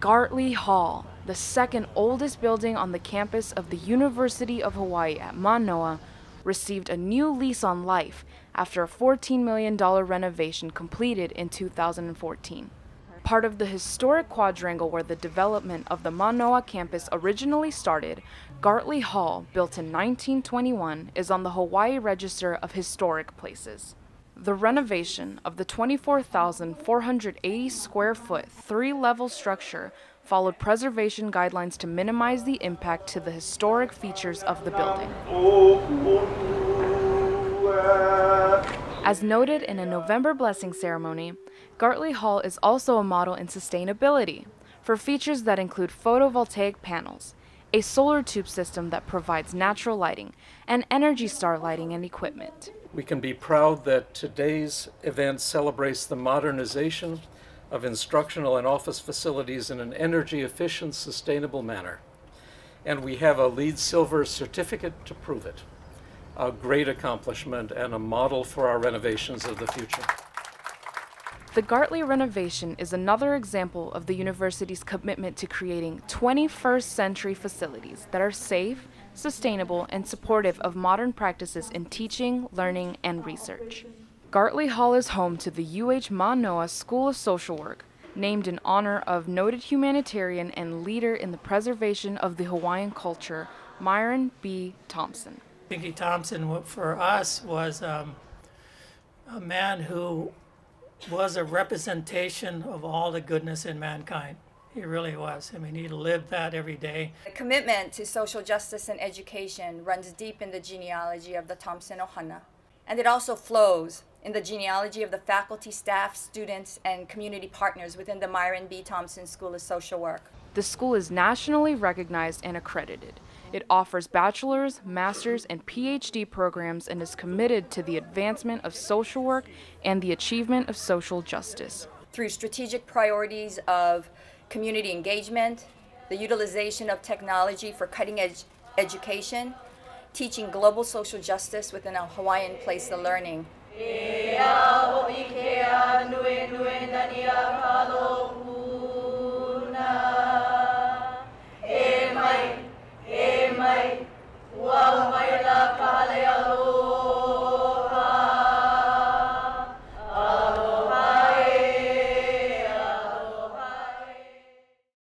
Gartley Hall, the second oldest building on the campus of the University of Hawaii at Manoa, received a new lease on life after a $14 million renovation completed in 2014. Part of the historic quadrangle where the development of the Manoa campus originally started, Gartley Hall, built in 1921, is on the Hawaii Register of Historic Places. The renovation of the 24,480 square foot, three level structure followed preservation guidelines to minimize the impact to the historic features of the building. As noted in a November blessing ceremony, Gartley Hall is also a model in sustainability for features that include photovoltaic panels, a solar tube system that provides natural lighting, and Energy Star lighting and equipment. We can be proud that today's event celebrates the modernization of instructional and office facilities in an energy efficient, sustainable manner. And we have a LEED Silver certificate to prove it. A great accomplishment and a model for our renovations of the future. The Gartley renovation is another example of the university's commitment to creating 21st century facilities that are safe, sustainable, and supportive of modern practices in teaching, learning, and research. Gartley Hall is home to the UH Manoa School of Social Work, named in honor of noted humanitarian and leader in the preservation of the Hawaiian culture, Myron B. Thompson. Pinky Thompson, for us, was um, a man who was a representation of all the goodness in mankind. He really was. I mean, he lived that every day. The commitment to social justice and education runs deep in the genealogy of the Thompson Ohana, and it also flows in the genealogy of the faculty, staff, students, and community partners within the Myron B. Thompson School of Social Work. The school is nationally recognized and accredited. It offers bachelor's, master's, and PhD programs and is committed to the advancement of social work and the achievement of social justice. Through strategic priorities of community engagement, the utilization of technology for cutting edge education, teaching global social justice within a Hawaiian place of learning.